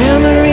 in the